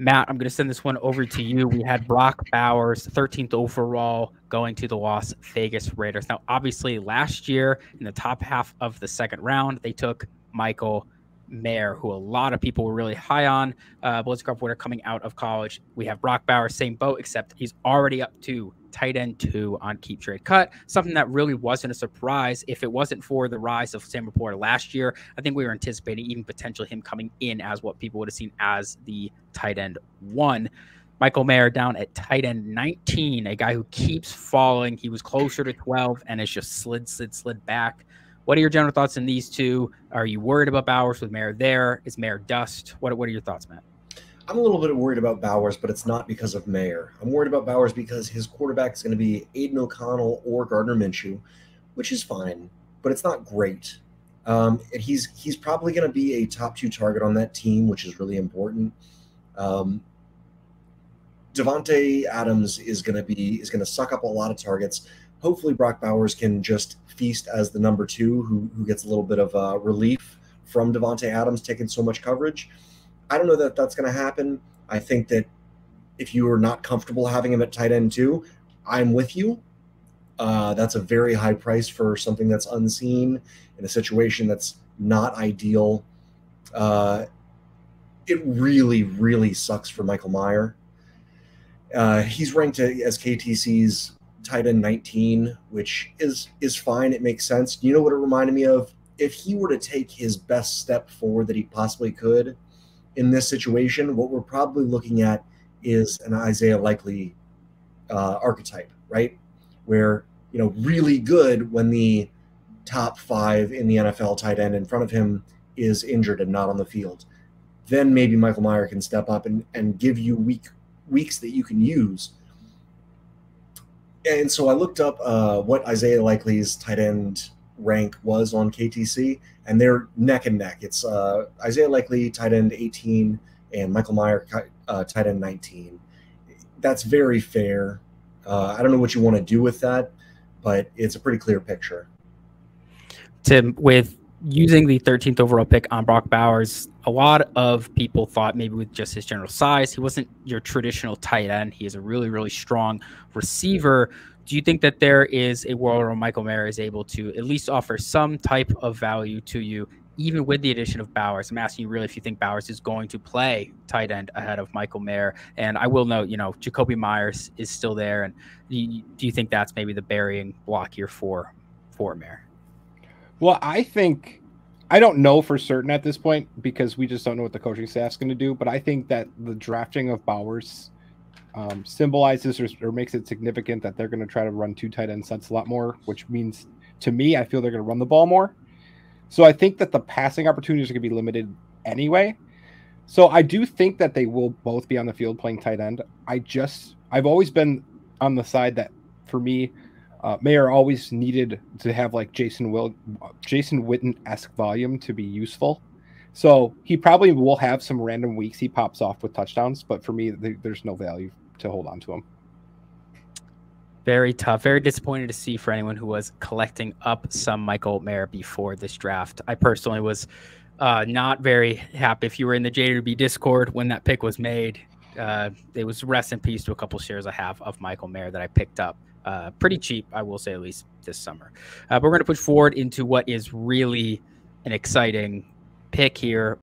Matt, I'm going to send this one over to you. We had Brock Bowers, 13th overall, going to the Las Vegas Raiders. Now, obviously, last year in the top half of the second round, they took Michael Mayer, who a lot of people were really high on. Uh, Blitzkrieg winner coming out of college. We have Brock Bowers, same boat, except he's already up to tight end two on keep trade cut. Something that really wasn't a surprise if it wasn't for the rise of Sam LaPorta last year. I think we were anticipating even potentially him coming in as what people would have seen as the tight end one. Michael Mayer down at tight end 19, a guy who keeps falling. He was closer to 12 and has just slid, slid, slid back. What are your general thoughts on these two? Are you worried about Bowers with Mayer there? Is Mayer dust? What, what are your thoughts, Matt? I'm a little bit worried about Bowers, but it's not because of Mayer. I'm worried about Bowers because his quarterback is going to be Aidan O'Connell or Gardner Minshew, which is fine, but it's not great. Um, and he's he's probably going to be a top two target on that team, which is really important. Um, Davante Adams is going to be is going to suck up a lot of targets. Hopefully, Brock Bowers can just feast as the number two, who who gets a little bit of uh, relief from Davante Adams taking so much coverage. I don't know that that's going to happen. I think that if you are not comfortable having him at tight end too, I'm with you. Uh, that's a very high price for something that's unseen in a situation that's not ideal. Uh, it really, really sucks for Michael Mayer. Uh, he's ranked as KTC's tight end 19, which is is fine. It makes sense. You know what it reminded me of? If he were to take his best step forward that he possibly could, in this situation, what we're probably looking at is an Isaiah Likely uh, archetype, right? Where, you know, really good when the top five in the NFL tight end in front of him is injured and not on the field. Then maybe Michael Mayer can step up and, and give you week weeks that you can use. And so I looked up uh, what Isaiah Likely's tight end rank was on KTC, and they're neck and neck. It's uh, Isaiah Likely, tight end 18, and Michael Mayer, uh, tight end 19. That's very fair. Uh, I don't know what you want to do with that, but it's a pretty clear picture. Tim, with using the 13th overall pick on Brock Bowers, a lot of people thought maybe with just his general size, he wasn't your traditional tight end. He is a really, really strong receiver do you think that there is a world where Michael Mayer is able to at least offer some type of value to you, even with the addition of Bowers? I'm asking you really if you think Bowers is going to play tight end ahead of Michael Mayer. And I will note, you know, Jakobi Meyers is still there. And do you, do you think that's maybe the burying block here for for Mayer? Well, I think I don't know for certain at this point because we just don't know what the coaching staff's going to do. But I think that the drafting of Bowers um, symbolizes or, or, makes it significant that they're going to try to run two tight end sets a lot more, which means to me, I feel they're going to run the ball more. So I think that the passing opportunities are going to be limited anyway. So I do think that they will both be on the field playing tight end. I just, I've always been on the side that for me, uh, Mayer always needed to have like Jason Will, Jason Witten esque volume to be useful. So he probably will have some random weeks he pops off with touchdowns, but for me, there's no value to hold on to him. Very tough. Very disappointed to see for anyone who was collecting up some Michael Mayer before this draft. I personally was uh, not very happy. If you were in the JWB Discord when that pick was made, uh, it was rest in peace to a couple shares I have of Michael Mayer that I picked up uh, pretty cheap, I will say, at least this summer. Uh, but we're going to push forward into what is really an exciting pick here